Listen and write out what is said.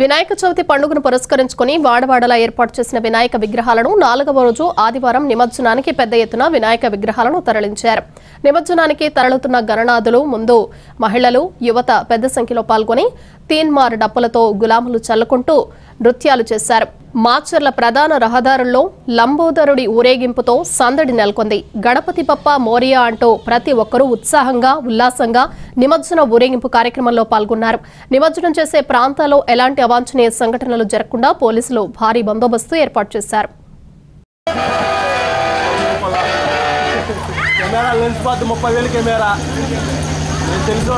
వినాయక చవితి పండుగను పురస్కరించుకుని వాడవాడలా ఏర్పాటు చేసిన వినాయక విగ్రహాలను నాలుగవ రోజు ఆదివారం నిమజ్జనానికి పెద్ద ఎత్తున వినాయక విగ్రహాలను తరలించారు. నిమజ్జనానికి తరలుతున్న గణనాథులు ముందు మహిళలు యువత పెద్ద సంఖ్యలో పాల్గొని తీన్మార్ డప్పులతో గులాములు చల్లుకుంటూ నృత్యాలు చేశారు. మాచర్ల ప్రధాన రహదారుల్లో లంబోదరుడి ఊరేగింపుతో సందడి నెలకొంది. గణపతి బప్ప మోరియా అంటూ ప్రతి ఒక్కరూ ఉత్సాహంగా ఉల్లాసంగా నిమజ్జన ఊరేగింపు కార్యక్రమంలో పాల్గొన్నారు. నిమజ్జనం చేసే ప్రాంతాల్లో ఎలాంటి అవాంఛనీయ సంఘటనలు జరగకుండా పోలీసులు భారీ బందోబస్తు ఏర్పాటు చేశారు. కెమెరా లెన్స్ పాత్ ముప్పై వేలు కెమెరా. నేను తెలిసిన